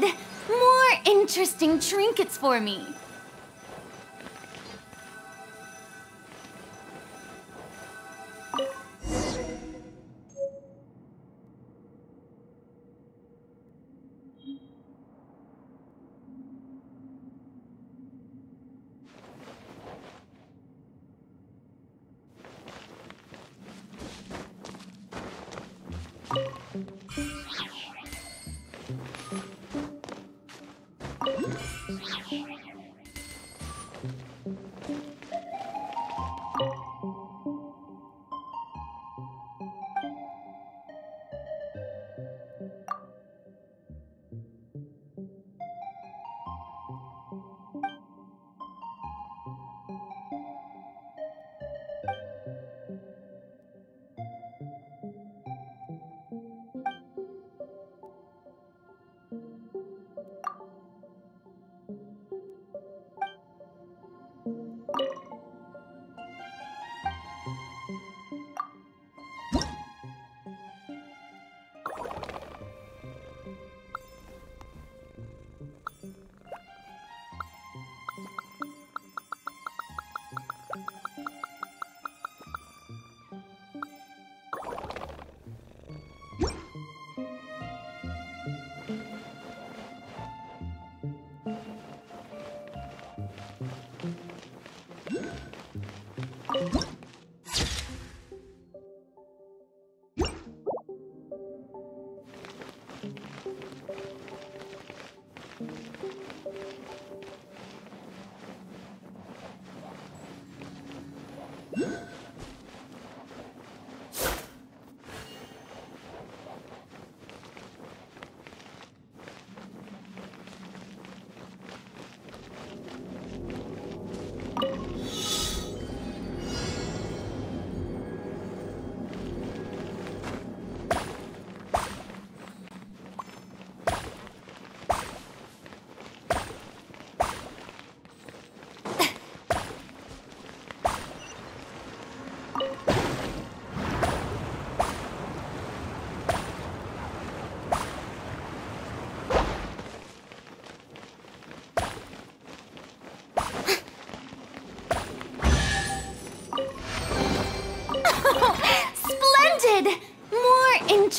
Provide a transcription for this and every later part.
More interesting trinkets for me. More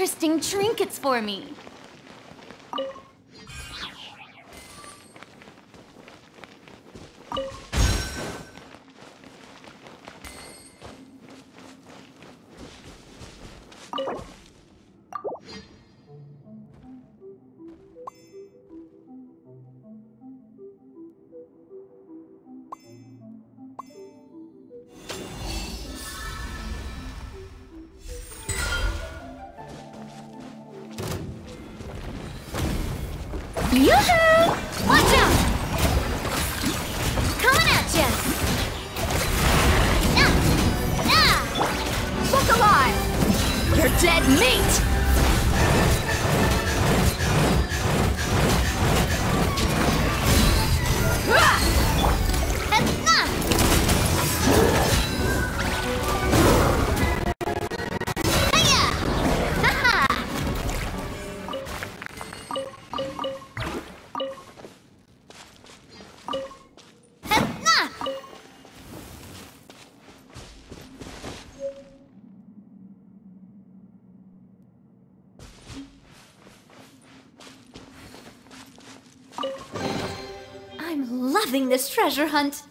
interesting trinkets for me. Watch out! Coming at ya! Ah! Ah! Look alive! You're dead meat! Loving this treasure hunt.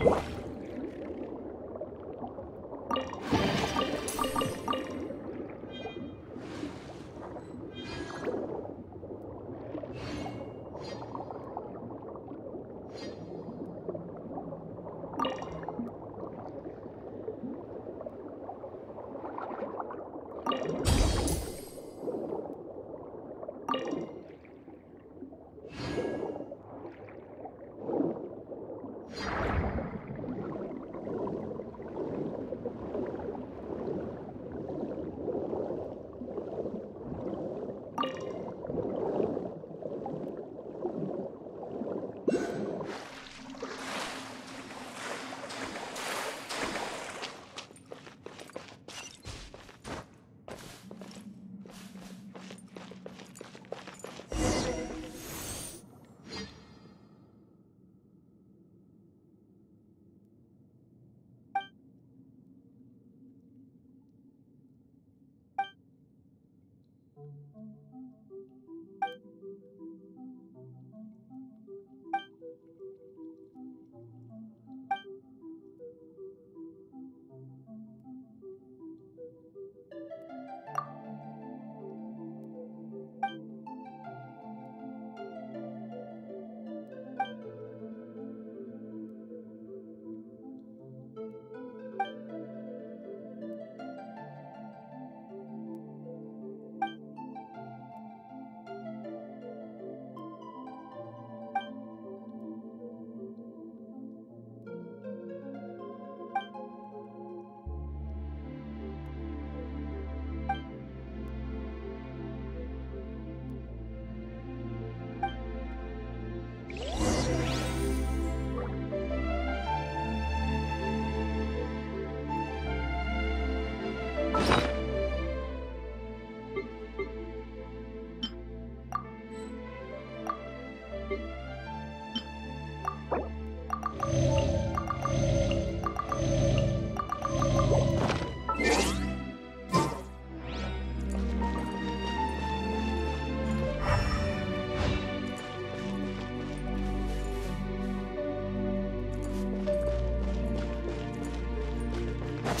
What?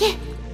け。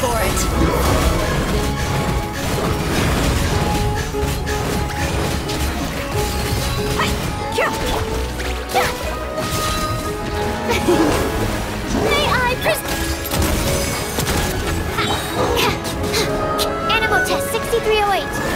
for it. May I pres- Animal test 6308.